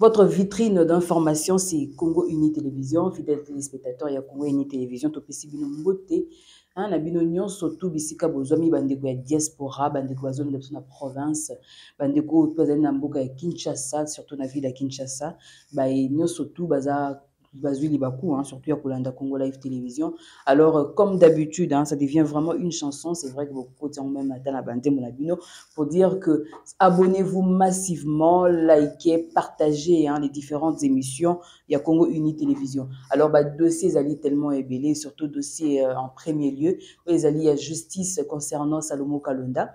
Votre vitrine d'information c'est Congo Uni Télévision, fidèle téléspectateur ya Congo Uni Télévision, topesi bino mbote hein, na bino nyonso tu bisika bozwami bandeko ya diaspora, bandeko bazongi na biso na province, bandeko oyo mpe bazali na mboka ya Kinshasa, surtout na ville ya Kinshasa, baye nyonso tu baza Bakou, hein, surtout à Congo Live Télévision. Alors, euh, comme d'habitude, hein, ça devient vraiment une chanson. C'est vrai que beaucoup ont même à la Monabino pour dire que abonnez-vous massivement, likez, partagez hein, les différentes émissions. Il y Congo Uni Télévision. Alors, bah, dossier alliés tellement ébellé surtout dossier euh, en premier lieu. Les alliés à justice concernant Salomo Kalonda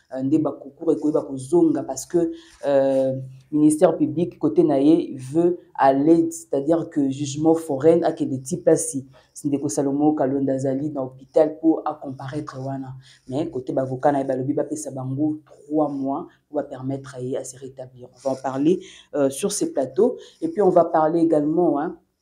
Euh, nde bakokura ekoyeba kozonga parce que euh, ministère public côté na ye veut aller c'est-à-dire que jugement foraine akende ti mpasi ndeko salomo kalonda azali na hôpital mpo acomparaître wana mais côté bavocat na ye balobi bapesa bango trois mois mpo bapermettre ye à se rétablir on va en parler euh, sur ces plateaux et puis on va parler également hein,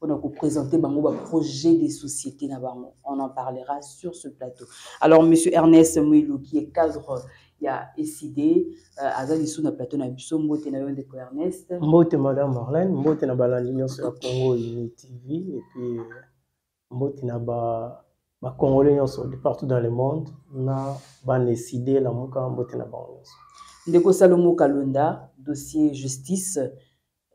On a présenté bango ba projet de société na bango. On en parlera sur ce plateau. Alors monsieur Ernest Mouilou qui est cadre ya ECD euh, aza lisu na plateau na biso mbote na yo ndeko Ernest. Mbote madame Marlène, mbote na balandi nyonso ya Congo Uni TV et puis mbote na ba ba congolais nyonso de partout dans le monde na ba ECD la muka mbote na bango nyonso. Ndeko Salomo Kalonda, dossier justice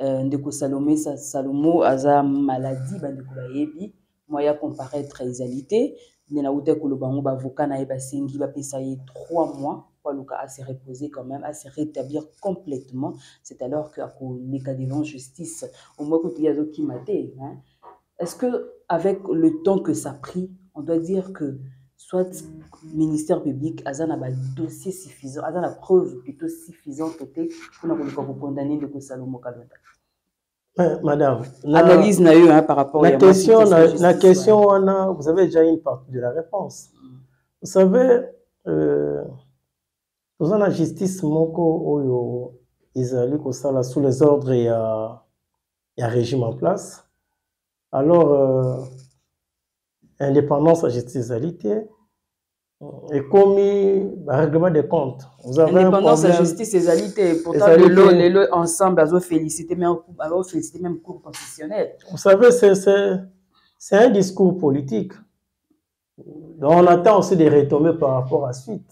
Euh, ndeko salome salomo aza maladie bandeko bayebi mwa ya comparaître ezali te nde nauta koloba yango baavoka na ye basengi bapesa ye 3 mois po aluka ase reposer quand même ase rétablir complètement c'est alors que akoleka devant justice omoi kutu ye azokima te hein? Est-ce que avec le temps que ça pris, on doit dire que soit ministère public aza na badossier suffisant aza na preuve plutôt suffisante te mpona koluka kokondamne ndeko salomo kalota eh, madame na, analyse na yo hein, par rapport na question na, na question wana vous avez déjà une partie de la réponse mm. vous savez euh, toza na justice moko oyo ezali kosala sous les ordres ya ya régime en place alors euh, indépendance ya justice ezali te ekomi barèglement de compte indépendance ya justice ezali te pourtant lelo lelo ensemble azofélicité azofélicité même cour constitutionnelle vous savez c'est un discours politique donc on attend aussi des retombées par rapport à suite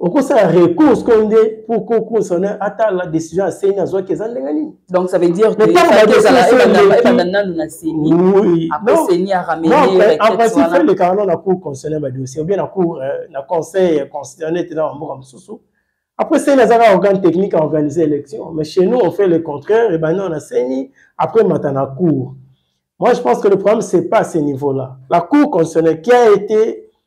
okosala recours ko nde pour ko concerne ata la décision ya seni azwaki eza ndenge nini donc ça veut dire que ntango badeebanda nanu na seni après seni arameneapresi fe elekaka no na cour concerne badossier obien na cour euh, na conseil euh, constitutionnel te na bamboka mosusu après seni aza kaka organe technique à organiser élection mais chez nous on fait le contraire ebanda na seni après mata na cour moi je pense que le problème c'est pas à ce niveau là la cour concerne qui a été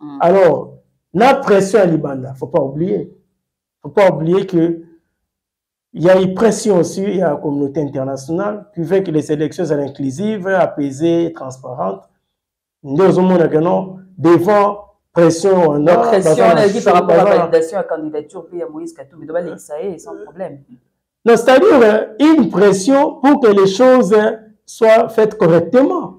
mm. alors na pression ya libanda faut pas oublier faut pas oublier que il y a une pression aussi il y a la communauté internationale qui veut que les élections soient inclusives apaisées transparentes nde ozomona que non devant pression wana pression naleki par rapport à validation ya candidature mpe ya moïse katumbi to balekisa ye sans problème non c'est à dire euh, une pression pour que les choses soient faites correctement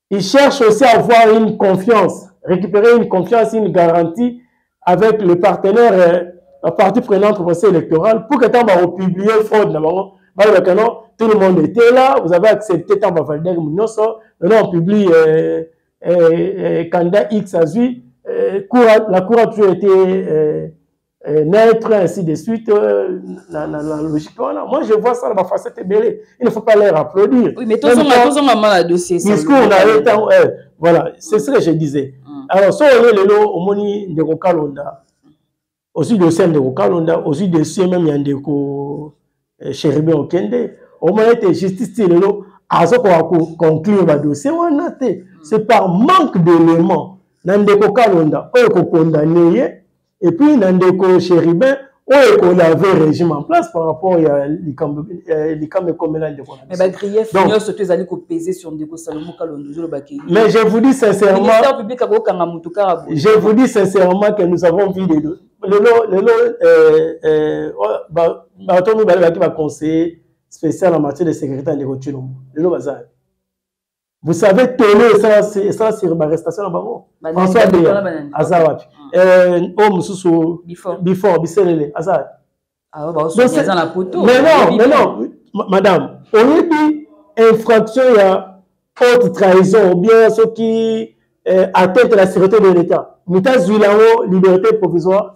ils cherchent aussi à avoir une confiance, récupérer une confiance, une garantie avec le partenaire, euh, la partie prenante au procès électoral pour que tant va publier fraude tout le monde était là, vous avez accepté tant va valider Mounoso, maintenant on publie candidat euh, euh, euh, X à Zui, la cour a toujours été euh, naître ainsi de suite euh, na, na, na logique wana moi je vois ça na bafacette ebele il ne faut pas leur applaudir oui, mais tozonga tozonga ma na dossier discours na ye ntango eh, voilà c'est ce que je disais mm. alors so oye lelo omoni ndeko kalonda ozwi dossier ya ndeko kalonda ozwi dossier meme ya ndeko eh, chéribin okende omoni ete justice ti lelo azokoka koconclure badossier wana te c'est par manque d'élément na ndeko kalonda oyo kokondane ye et puis na ndeko cheribin oyo ekolave régime en place par rapport ya likambo ekomela ndeko na bisobagriefe nyonso to ezali kopese sur ndeko salomo kalonzo ozoloba ke mais je vous dis sincèrement public akokanga motu kaka boye je vous dis sincèrement que nous avons vu lelo lelo lelo euh, euh, oh, bato mibale baki baconseiller spécial en matière de sécurité ya ndeko tshilombo lelo baza vous savez tole esala sur barestation na bango françois deya aza wapi oyo mosusu before biselele aza wapi ah, mais non mais non madame oyebi infraction ya haute trahison obien soki euh, atteinte la sûreté de l'état moto azwila yango liberté provisoire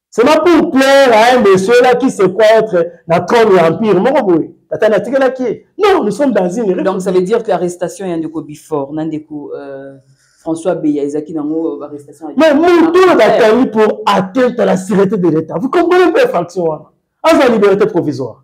seulement pour plaire à un monsieur là qui se croit être na trône ya empire moko boye tata natikelaki ye non nous sommes dans une donc ça veut dire que arrestation ya ndeko bifort na ndeko euh, françois beya ezalaki nango euh, arrestation mais mutu oyo bakangi pour atteinte à la sûreté de l'état vous comprenez mpe infraction wana aza liberté provisoire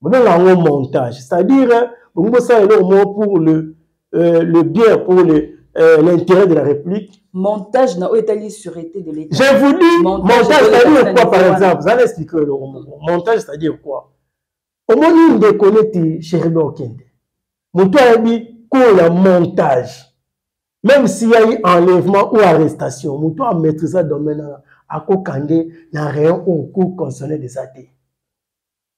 bobenga yango montage c'est-à-dire bongo bosala eloko moko pour le, euh, le bien pour le, euh, l'intérêt de la république montage na oyo etali sûreté de l'état je vous dis montage c'est-à-dire quoi par exemple oza na explike eloko moko montage c'est-à-dire quoi omoni ndeko neti cheribe okende moto ayebi cour ya montage même si ya ye enlèvement ou arrestation moto amaîtrisa domaine wana akokange na rayon oyo cour constitutionnel eza te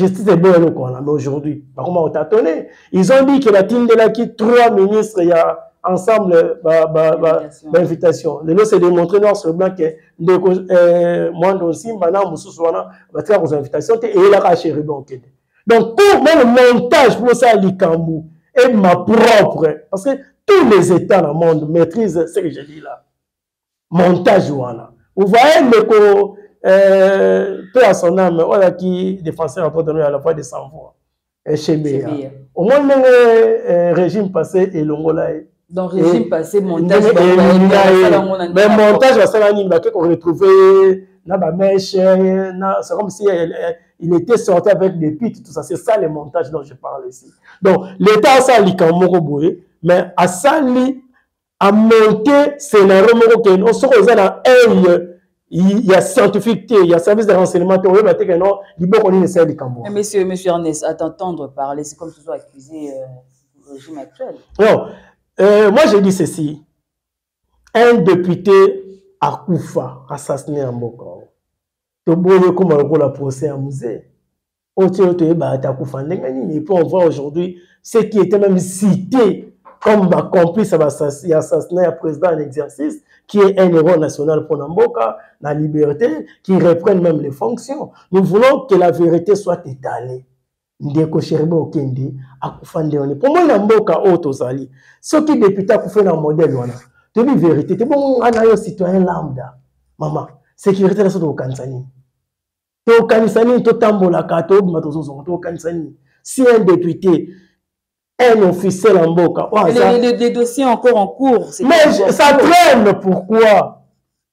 Justice est bonne quoi, mais aujourd'hui, par contre, on t'a donné. Ils ont dit que la Tindelaki, trois ministres, il y a ensemble bah, bah, bah, l'invitation. Le c'est démontré noir sur blanc que ndeko euh, mwanda osimba na mosusu wana batika kozwa invitation te eyelaka acheribe okende donc pour moi le montage mpo osala likambo et ma propre parce que tous les états dans le monde maîtrisent ce que je dis là montage wana vous voyez ndeko euh, pe ya son ame oyo alaki défenseur ya cotonou ya la voix de sans voix chebeya omoni ndenge euh, régime passé elongola ye donc régime passé montage mais montage basala nini bake koretrouve ye na bameshe na c'est comme si elle, elle, il était sorti avec des pics tout ça c'est ça le montage dont je parle ici donc l'état asala likambo moko boye mais asali a monte scenario moko ke no soki oza na œil ya scientifique te ya service de renseignement te oyeba te ke no liboko nini esali likambo eh, monsieur monsieur Ernest à t'entendre parler c'est comme toujours accusé euh, le régime actuel non euh, moi j'ai dit ceci un député akufa assassiné ya mboka toboyi ekoma lokola procès ya musée oyo ti oyo toyeba ata akufa ndenge nini epuis on voit aujourd'hui ce qui était même cité comme bacomplice ya assassinat ya président en exercice qui est un héros national mpo na mboka na liberté qui reprennent même les fonctions nous voulons que la vérité soit étalée ndeko sheribe okende akufa nde wana mpo moi na mboka oyo tozali soki député akufe na modèle wana toyebi vérité te bongo ngai na yo citoyen lambda mama sécurité na so tokokanisa nini tokanisa nini totambolaka tobima tozozonga tokanisa nini si un député un officiel ya mboka oh, les, les, les dossiers encore en cours mais ça traîne pourquoi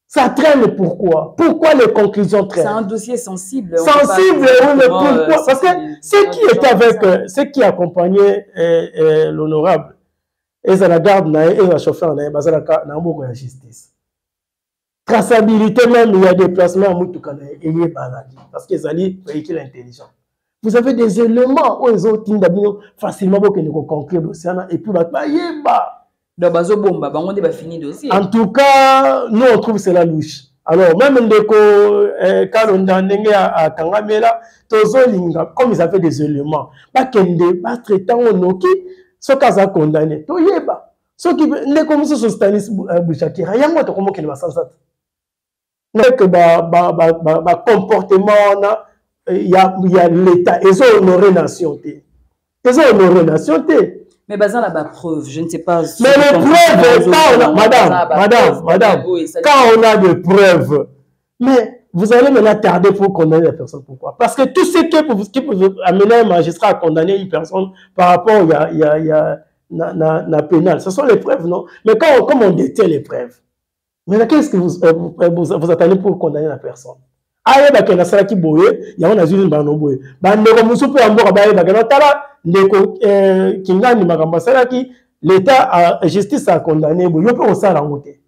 ça traîne pourquoi pourquoi les conclusions traînent c'est un dossier sensible sensible oui mais pourquoi euh, parce que ce qui est avec euh, ce qui accompagnait euh, euh, l'honorable ezala garde na ye ezala chauffeur na ye bazalaka na mboka ya justice traçabilité même ya déplacement ya motuka na ye eyebanaki parce que ezali véhicule intelligent vous avez des éléments oyo ezotinda bino facilement bokende koconclure dossier wana epuis bato bayeba donc bazobomba bango nde bafini dossier en tout cas nous on trouve cela louche alors même ndeko eh, kalonda ndenge akangamela tozolinga comme ils avaient des éléments bakende batraite yango noki soki aza condamné toyeba soki ndeko mosusu stanis euh, bushakira yango ata komokende basansa te nake bacomportement wana euh, ya, ya leta ezo honore nation te ezo honore nation te mais baza na bapreuve je ne sais pas mais les preuves quand on a madame madame madame quand on a des preuves Mais vous allez maintenant tarder pour condamner la personne. Pourquoi Parce que tout ce qui peut, qui peut amener un magistrat à condamner une personne par rapport à, y a, y a, na, na, na pénal, ce sont les preuves, non Mais quand on, comme on détient les preuves, maintenant qu'est-ce que vous, euh, vous, euh, vous, vous attendez pour condamner la personne ayebaka nasalaki boye yango nazwi nini bano boye bandeko mosusu mpo ya mboka bayebaka na tala ndeko euh, kingani makambo asalaki l'état justice acondamne boye yo mpe osala yango te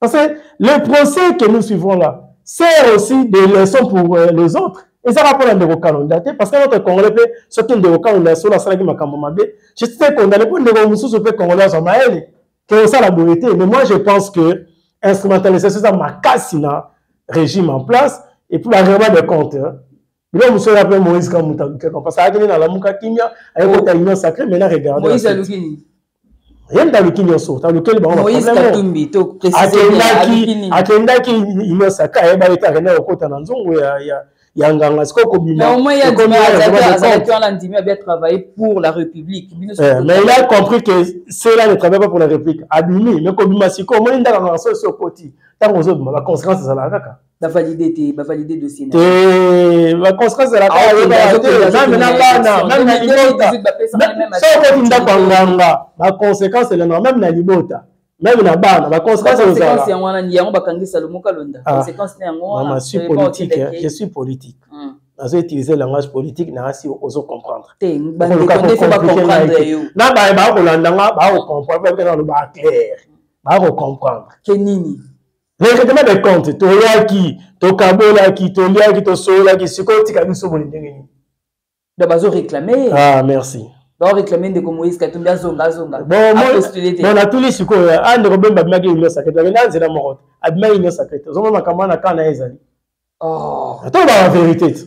Parce que le procès que nous suivons là sert aussi des leçons pour euh, les autres. Et ça va pour ndeko Kalonda te parce que notre Congolais pe surtout ndeko Kalonda solo asalaki makambo mabe. Je suis condamné pour ndeko mususu pe Congolais za maele. Que ça la beauté mais moi je pense que instrumentalisation ça makasi na régime en place et puis la règlement des comptes. Hein. bino mosolo ya mpe moïse kamuta lukaka parce que ayaki nde na lamuka kimia ayekota union sacré maintenant regarde ye nde aluki nyonso alukeli bangoakendaki akendaki inosaka ayeba ye te akendaki kokota na nzongo ya, ya ya nganga sikoyo kobimaomais ya azalaki wana ndimi abia travaille pour la république eh, mais il a compris que cela ne travaille pas pour la république abimi mais kobima sikoyo omoni ndakangaka soki okoti ntango ozobima baconséquence ezalaka kaka bavalide te bavalide dossier na eh, baconséquence ya lakameme na bana meme na libota soki okoti ndako ya nganga baconséquence elandaka meme na libota meme na bana baconséquence ozala yango wana yango bakangisa lomoka londa ah. conséquence na yango wana je suis politique je suis politique hmm. nazo utiliser langage politique na asi ozo comprendre na baye bakolanda nga bakokomprendre bakolobaka claire bakocomprendre ke nini na règlement de compte toyaki tokabolaki toliaki tosololaki sikoyo tika biso boni ndenge nini donc bazo réclame ye ah merci donc réclame ndeko moïse katumbi azonga azonga apostule te bona tuli sikoyo a ah, ndeko bemba abimaki union sacrete akenda nzela moko te abimaki union sacrete ozomona makambo wana kaka na ye ezali oh. atolobaka verité te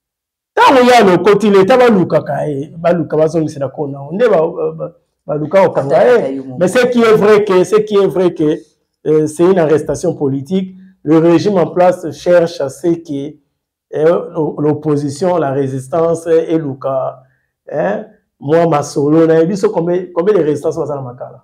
ntango ye alokoti leta balukaka ye eh, baluka bazongisela kona nde baluka kokanga ye eh. mais ce qui est vrai que ce qui est vrai que euh, c'est une arrestation politique le régime en place cherche à ce que euh, l'opposition la résistance eluka eh, mwa masolo na ye biso combien de résistance baza na makala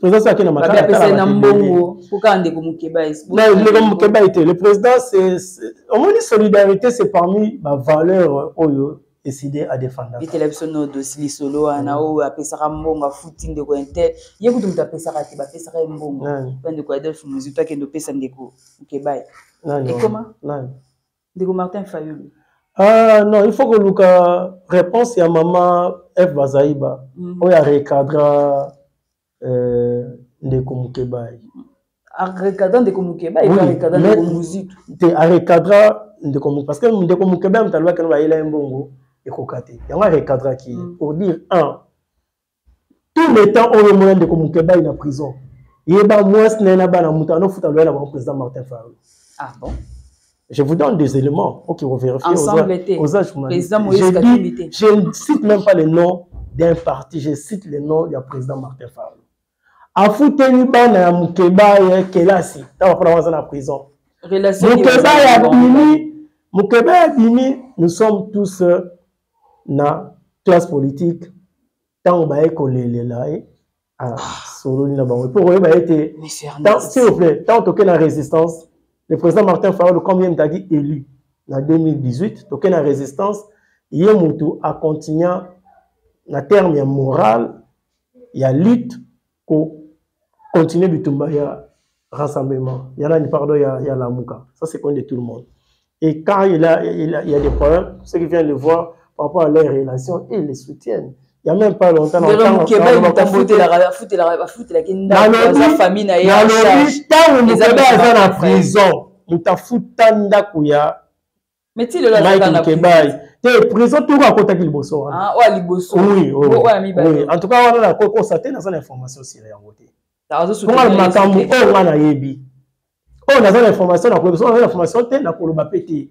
président saki na matanga apesa na mbongo koka ndeko mukebayi na ndeko mukebayi te le président c'est omoni solidarité c'est parmi ba valeurs oyo eside adefanda etela biso no dosi lisolo wana mm. oyo apesaka mbongo afuti ndeko intel ye kutu moto apesaka te bapesaka ye mbongo mpe ndeko adolphe muzitu akende opesa ndeko mukebayi ekoma Ndeko Martin Fayulu. Ah non, il faut koluka réponse ya mama Eve Bazaiba mm. oyo arecadra euh, ndeko Mukebayi. Arecadra ndeko Mukebayi oui, arecadra ndeko Muzitu. Te arecadra ndeko Mukebayi parce que ndeko Mukebayi mtalobaki no bayela ye mbongo ekoka te. Yango arecadraki mm. pour dire un tout le temps oyo omona ndeko mukebayi na prison yeba mwasi na ye na bana moto anofuta loya na bango président martin faru ah bon Je vous donne des éléments pour que vous vérifiez Ensemble aux, aux âges Je ne cite même pas le nom d'un parti, je cite le nom du président Martin Faru. afuteli bana ya mokeba ya kelasi ntango apona waza na prison mokeba ya bimi mokeba ya bimi nous sommes tous euh, na classe politique ntango baye kolelela ye asololi ah, ah. na bango mpo koyeba ete s'il vous plaît ntango tokei na résistance le président martin farol comme ye mtaki élu na 2018 tokei na résistance ye motu acontinua na terme ya morale ya lutte ko continuer bitumba ya rassemblement ya nani pardon ya, ya lamuka ça c'est compte de tout le monde et quand il a, il a, il a des problèmes ceux qui viennent le voir par rapport à leurs relations ils les soutiennent il y a même pas longtemps ntango mokeba aza na prison moto afuta ndako ya mais ti lelo azaka na kebai te prison toko akotaki liboso wana ah, oyo liboso oui oyo ya mibale en tout cas wana na kokosa te naza na information sur yango te ponga makambo oyo nga nayebi oyo naza na information na koyeba soki naza na information te nakoloba mpe te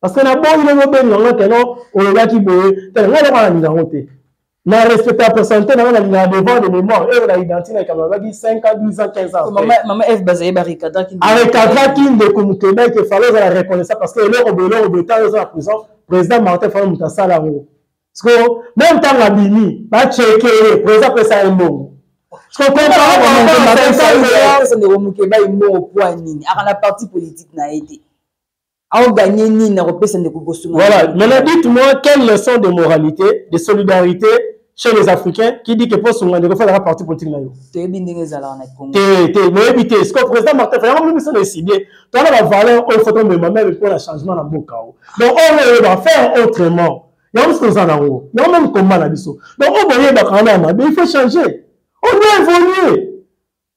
parce que nabongi ndenge obengi yango teno olobaki boye tena ngai eloko nalinga yango te na respecta personnalité nanga nalingaka devant de mémoire ere na identité na likambo nabaki 5 ans 12 ans 15 ans mama eve bazaye barecadraki arecadraki ndeko mokebeke efale ozala reconnaissant parce que eloko boye eloko boye ntango eza na prison président martin fale moto asala yango siko meme ntango abimi bacheke ye président apesa ye mbongo ndeko mokeba ye mbongo mpo ya nini aka na parti politique na ye te Au gagner nini na kopesa ndeko Bosuma Voilà, maintenant dites-moi quelle leçon de moralité, de solidarité chez les Africains qui dit que Bosuma ndeko fa la partie politique na yo. Toyebi ndenge ezalaka na Congo. Te te, boyebi te, ce que président Martin Fayot même son décidé, toi la valeur au photo mais même pour le changement na mboka. Donc on va faire autrement. yango soki oza na yango yango meme komba na biso donc oyo boyebaka wana ya mabe il faut changer on doit évoluer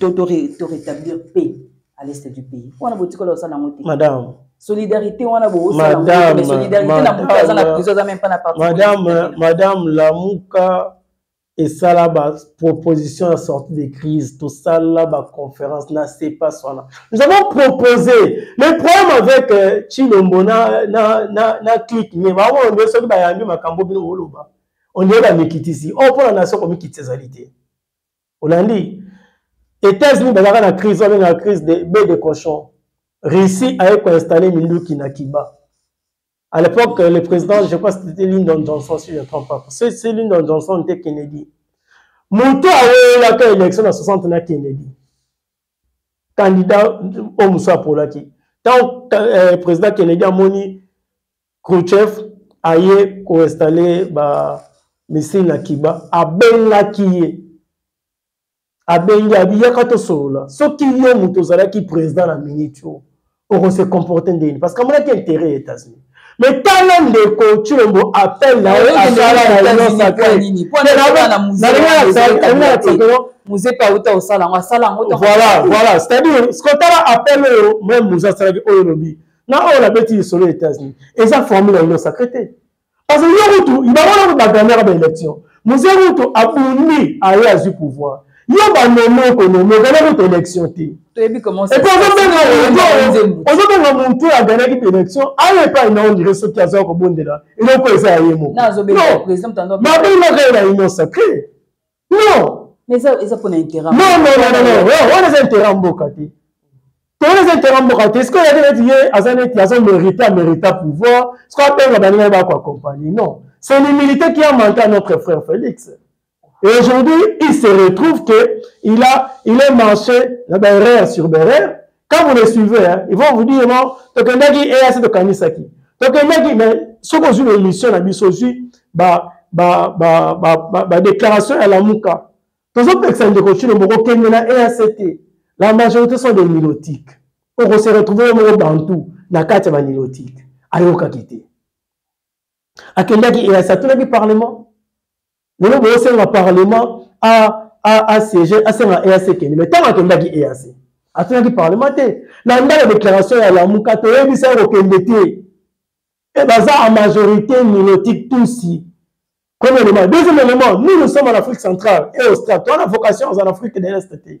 to to to rétablir paix à l'est du pays wana botikala osala yango te madame solidarité wana boosalamadame solidarité na moto aza na prison aza meme pas na parti madame madame lamuka esala baproposition ya sortie de crise tosala baconférence na cepas wana nous avons proposé le problème avec euh, chilombo na, na, na, na clique me baoyo nde soki bayambi makambo bino oloba ondeye bamikitisi oyo oh, mpo na nation komikitisa ezali te olandi etats-unis bazalaka na crise oyo abengaka crise de b de cochon russie aye koinstalle minduki na kiba à l'époque le président je crois c'était lindon johnson si je trompe pas si lindon johnson nte kennedy moto awelaka élection na 60 na kennedy candidat oyo mosusu apolaki ntango euh, président kennedy amoni Khrouchtchev aye ko installer ba missile na Cuba abengaki ye abengi abiyaka tosolola soki yo moto ozalaki président na minute oyo oko se comporter ndeni parce que amonaki intérêt ya États-Unis mais tala ndeko Tshilombo appel na ye asala réunion sacrée muzepe auta kosala yango asala yango voilà voilà c'est-à-dire sikoyo tala appel oyo meme muze asalaki oyo olobi na oyo nabeti lisolo ya états-unis eza formule ya union sacré te parce que yo kutu ibawana baganaka ba élection mose kutu abundi aye azwi pouvoir yo banome okonome ogana kutu élection te epi ozobenga motu oyo aganaki mpe élection aye epai na ondire soki azali kobondela eloko eza ya ye moko mabengaka ye na union sacré non eza mpona intera wana eza intera ya mboka te towana eza intera ya mboka te sikoyo yaki neti ye aza neti aza mérite amérita pouvoir sikoyo abenga baninga ye bako accompagne non c'est l'humilité qui a manqué à notre frère félix Et aujourd'hui, il se retrouve que il a, il est marché sur Berer quand vous les suivez hein, ils vont vous dire non tokendaki eas tokanisaki tokendaki mais soki ozwi na émission na biso ozwi badéclaration ya lamuka tozopekisa ndeko chino moko kende na eas te la majorité sont des nilotiques okose retrouve yo moko bantu na kati ya banilotique ayokaki te akendaki eas atunaki parlement lelo bosenga parlement asiége asenga eac ekende mai ntango akendaki eac atindaki parlement te na ndala déclaration ya lamuka toyebisa ye kokende te e baza en majorité milotique tusi premier élément deuxième élément nous nous sommes en afrique centrale et australe toa na vocation aza na afrique de l'est te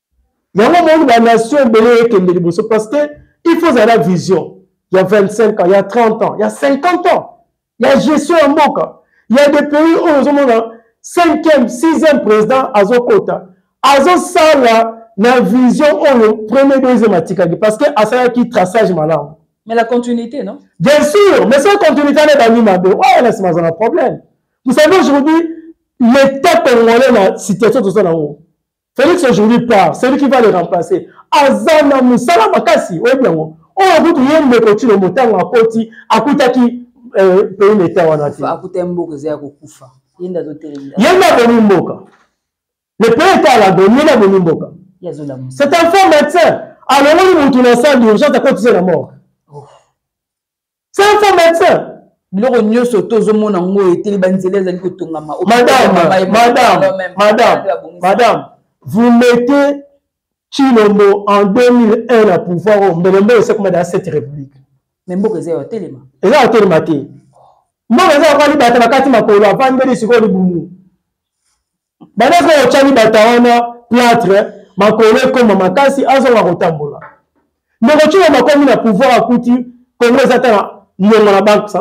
yango omoni banation ebele ekende liboso parce que il faut ozala vision ya 25 ans ya 30 ans ya 50 ans ya gestion ya mboka ya de pays oyo ozomona 5e 6e président azokota azosala na vision oyo premier deuxième atikaki parce que asalaki traçage malamu mais la continuité non bien sûr mais soki continuité ana ebandi mabe oyo na nsima aza na problème vous savez aujourd'hui l'état congolais na situation toza na yango Felix aujourd'hui part, celui qui va le remplacer. Azana musala makasi, oyebi yango. Oyo kutu ye ndeko tshilo motango akoti, akutaki euh, pays l'etat wana te. Akuta mboka eza ya kokufa. Ye nda azotelemela. Ye nda abomi mboka. Le pays est à la gomme, ye nda abomi mboka. C'est un faux médecin. Alongoli mutu na salle d'urgence akotisa na mort. c'est un faux médecin biloko nyonso to ozomona yango eteli banzela ezali kotongama madame vous mettez chilombo en 2001 na pouvoir oyo mbele mboka esekoma da 7 république mais mboka eza ya telema eza ya telema te mboka eza yakwa libata bakati makolo avandeli sikoyo libumu Bana ko otya libata wana platre makolo ekoma makasi azonga kotambola. Ndeko Tshilombo makomi na pouvoir akuti Congo eza ata na liongo na banque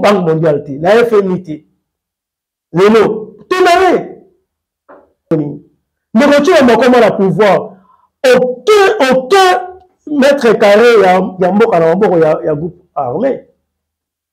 banque mondiale te na FMI te. Lelo tuna ye ndeko Tshilombo akoma na pouvoir aucun aucun mètre carré ya, ya mboka na maboko ya, ya groupe armé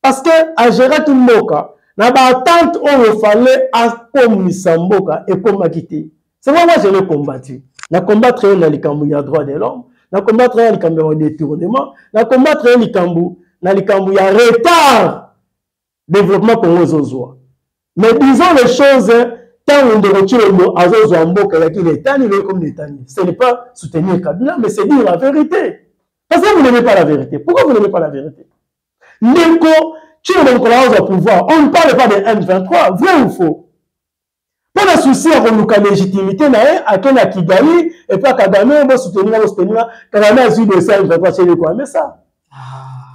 parce que ageraki mboka na baattente oyo fale akomisa mboka ekomaki te c'est moi moi je le combati na combattre ye na likambo ya droit de l'homme na combattre ye na likambo ya badetournement na combattre ye likambo na likambo ya retard développement congo ezozwa mais disons les choses ntango ndeko tshilombo azozwa mboka elaki na etani lelo ekomi na etani ce n'est pas soutenir kabila mais c'est dire la vérité parce que vous n'aimez pas la vérité pourquoi vous n'aimez pas la vérité Ndeko, chino mokolo akozwa pouvoir, on ne parle pas de M23, vrai ou faux? mpo na susi ya koluka légitimité na ye ake na kigali epa kagame bosutenina bosutenina kagame azwi dosie ya mvapa celi kwame sa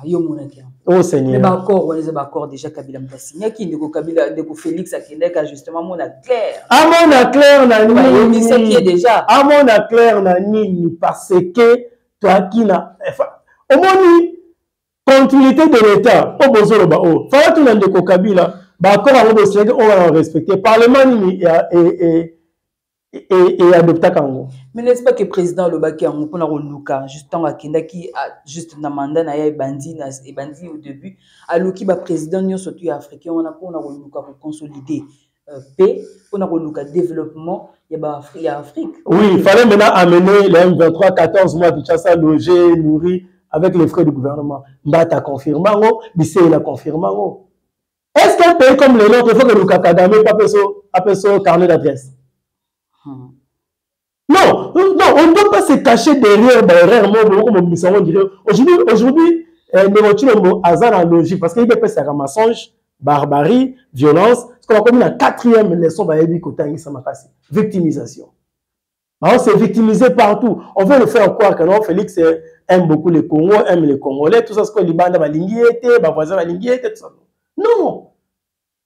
yo omonaki yango o oh, seigneur baaccord wana eza baaccord déjà kabila moto asignaki ndeko kabila ndeko félix akendaki ajustement amona claire amona claire na ninimisaki ye déjà amona claire na nini parce que toaki na omoni continuité de l'Etat oyo bozoloba oyo fala tuna ndeko Kabila baaccord yango bosilaki oyo wana respecte parlement nini eadoptaka yango mais n'est-ce pas que président alobaki yango mpona koluka juste ntango akendaki juste na mandat na ye ebandi ebandi au début aluki baprésident nyonso to ya africain wana mpona koluka koconsolide Euh, pe pona koluka développement ya ba ya Afrique. Oui, il fallait maintenant amener les M23 14 mois Kinshasa logé, nourri avec les frais du gouvernement. Mbata confirma ngo, Bisei la confirma ngo. Est-ce qu'un pays comme le nôtre, il faut que Luka Kagame pas peso, a peso carnet d'adresse? Hmm. Non, non, on ne doit pas se cacher derrière bah, erreur moko moko mobimisa yango dire aujourd'hui aujourd'hui eh, ndeko Tshilombo aza na logique parce que il epesaka mensonge barbarie violence parce que bakomi na quatrième leçon bayebi kotangisa makasi victimisation bah, on se victimiser partout on veut le faire croire que non Félix eh, aime beaucoup les Congo aime les Congolais tout ça ce que libanda balingi ye te bavoisin balingi ye te tout ça non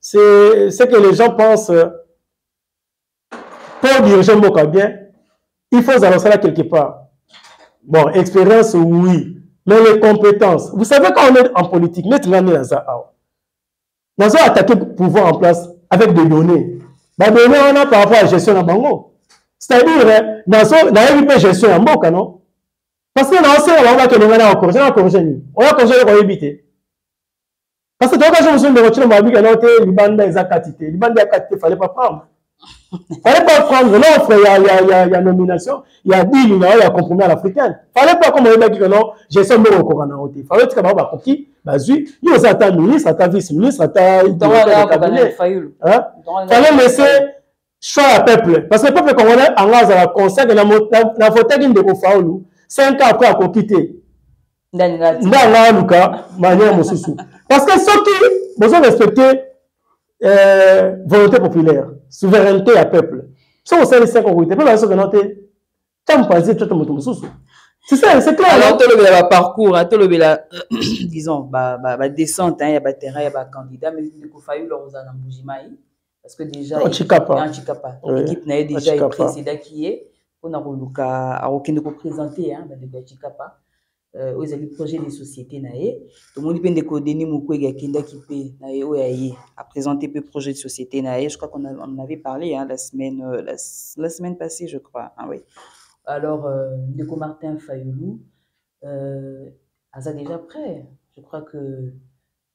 c'est ce que les gens pensent euh, pour diriger mboka bien il faut ozala osala quelque part bon expérience oui mais les compétences vous savez quand on est en politique neti nga nde naza awa nazo attaquer pouvoir en place avec des données badonnées wana par rapport à gestion na bango c'est-à-dire nayebi mpe gestion ya mboka non parce que naosenga bango bakende ngai na corrige na corrige nini oya corrige eloko oyebi te Parce que toyoka soki mosusu ndeko tshilo mabika nao te libanda eza kati te libanda ya kati te fallait pas prendre fallait pas prendre l'offre ya, ya, ya, ya nomination ya dili na yo ya compromis à l'africaine fallait pas comme oyebaki que non gestion mbongo okoka na yo te fallait tika bango bakoki bazwi yo oza ata ministre ata vice ministre ata fallait laisser choix ya peuple parce que peuple congolais anga azala conscient que na votaki ndeko faulu 5 ans après akoki te nde anga aluka manière mosusu parce que soki bozo respecte euh, volonté populaire souveraineté ya peuple soki osali 5 okoki te mpe bazo sokeno te ta mopanzi to to moto mosusu C'est ça, c'est clair. Alors, tout le ba parcours, tout le la, disons, ba, ba, ba descente, hein, il y a ba terrain, il y a ba candidat, mais il faut faire leur aux anamboujimaï. parce que déjà non, chikapa non, chikapa oui. équipe na ye déjà e présidaki ye mpona koluka akokende ko présenter hein bandeko ya chikapa euh, oyo ezali projet de société na ye tomoni mpe ndeko denis mukwege akendaki mpe na ye oyo ya ye aprésente mpe projet de société na ye je crois qu'on on avait parlé hein, la semaine euh, la, la semaine passée je crois hein, oui alors euh, ndeko martin fayulu euh, aza déjà prêt je crois que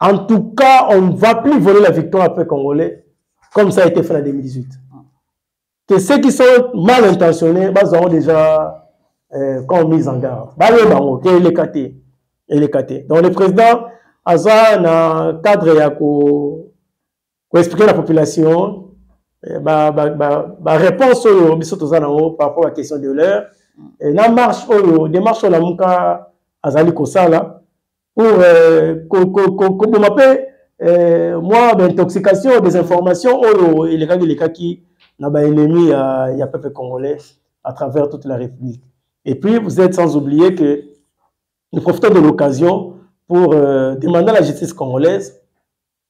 En tout cas, on ne va plus voler la victoire après Congolais, comme ça a été fait en 2018. Que ceux qui sont mal intentionnés, bah, ils auront déjà euh, quand mis en garde. Bah, les bango, que les caté, et les caté. Donc le président, Azar, dans le cadre, il a ko expliquer la population eh, ba ba ba, ba réponse oyo biso toza na haut par rapport à question de l'heure et na marche oyo démarche oyo lamuka azali kosala pour euh, ko ko ko ko boma pe euh, moi ben intoxication des informations oyo elekaki elekaki na ba ennemis ya ya peuple congolais à travers toute la république et puis vous êtes sans oublier que nous profitons de l'occasion pour euh, demander à la justice congolaise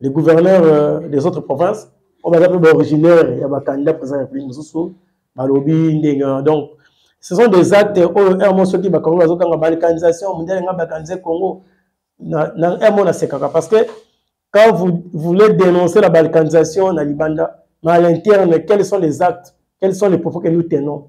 les gouverneurs euh, des autres provinces oyo baza mpe baoriginaire ya bacandidat président ya république mosusu balobi ndenge wana donc ce sont des actes oyo rmo soki bakongo bazoganga balkanisation mondiale nga balkanise congo na, na rmo nasekaka parce que quand vous voulez dénoncer la balkanisation na libanda mais à l'interne quels sont les actes quels sont les propos que nous tenons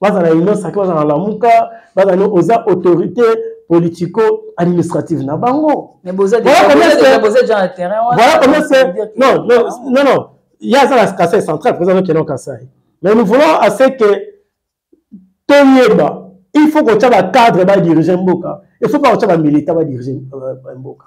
bazala inosa ke bazala lamuka bazala oza autorité politico administrative na bango non ye aza na kasai central mpo ezana keno kasai mais nous voulons à ce que toyeba il faut kotya bacadre badirige mboka il faut mpa kotya bamilitant badirige euh, mboka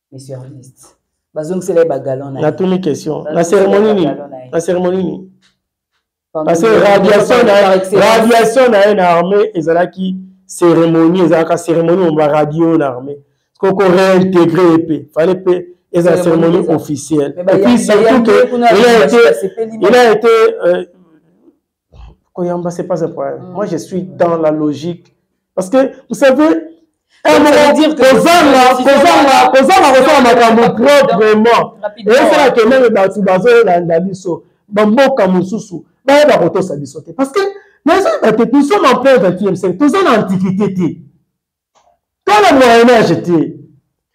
Monsieur Ernest. Bazongisela ye bagalon na ye. Natuni question. Na cérémonie nini? Na cérémonie nini? Parce que radiation na radiation na ye na armée ezalaki cérémonie ezalaka cérémonie on va radio na armée. Ko ko réintégrer pe. Fallait pe et la cérémonie officielle. Et puis surtout qu'il a été, il a été euh, koyamba c'est pas un problème mm. moi je suis dans la logique parce que vous savez kozanga kosala makambo proprement eyosala ke meme bato bazolanda biso bamboka mosusu bayeba kotosa biso te parce que nazoyeba te nous sommes en plein 20e siècle toza na antiquité te to na moyenage te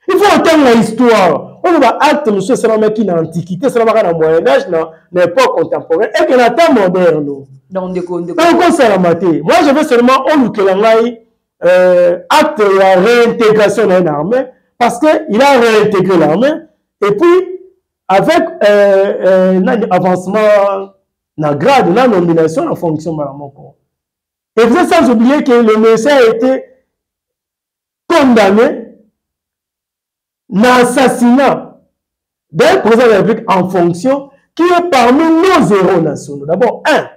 il faut otanga histoire oyo baacte mosusu esalamaki na antiquité esalamaka na moyenage na époque contemporaine eke na temps moderne okosalama te moi je vais seulement olukela ngai euh, acte ya réintégration na ye na armée parce que il a réintégré l'armée et puis avec euh, euh, nani avancement na grade na nomination na fonction mbala moko et vous sans oublier que le médecin a été condamné na assassinat d'un président de la République en fonction qui est parmi nos héros nationaux. D'abord, un,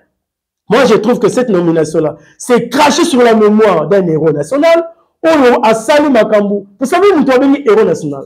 moi je trouve que cette nomination-là, c'est cracher sur la mémoire d'un héros national ou à Salim Makambu. Vous savez, nous sommes héros national.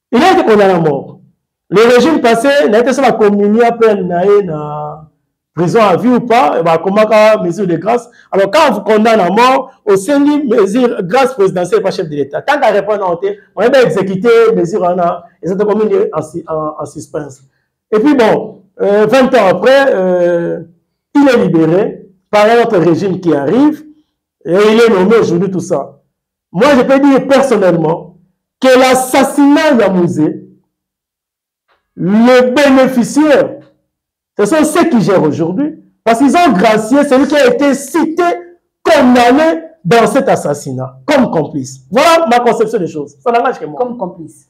Il a été condamné à mort. Le régime passé, il a été sur la communion après na prison à vie ou pas, comment bah, mesure de grâce. Alors quand on vous condamne à mort, au sein de mesure grâce présidentielle par chef de l'État. Tant qu'à répondre, on va exécuter mesure en a, et ça en, en, en suspense. Et puis bon, euh, 20 ans après, euh, il est libéré. par un autre régime qui arrive, et il est nommé aujourd'hui tout ça. Moi, je peux dire personnellement que l'assassinat d'Amouzé, le bénéficiaire, ce sont ceux qui gèrent aujourd'hui, parce qu'ils ont gracié celui qui a été cité, condamné dans cet assassinat, comme complice. Voilà ma conception des choses. Ça n'engage que moi. Comme complice.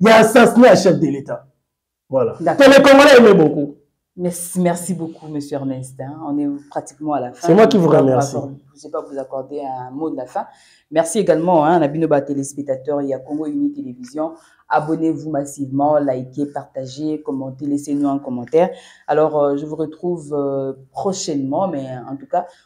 Il y a assassinat à chef de l'État. Voilà. Donc les Congolais aimaient beaucoup. Merci, merci beaucoup, Monsieur Ernest. Hein. On est pratiquement à la fin. C'est moi qui vous remercie. Je ne sais pas vous accorder un mot de la fin. Merci également hein, à Nabinoba téléspectateurs et à Congo Uni Télévision. Abonnez-vous massivement, likez, partagez, commentez, laissez-nous un commentaire. Alors, euh, je vous retrouve euh, prochainement, mais euh, en tout cas,